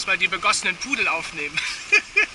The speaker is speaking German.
Muss mal die begossenen Pudel aufnehmen.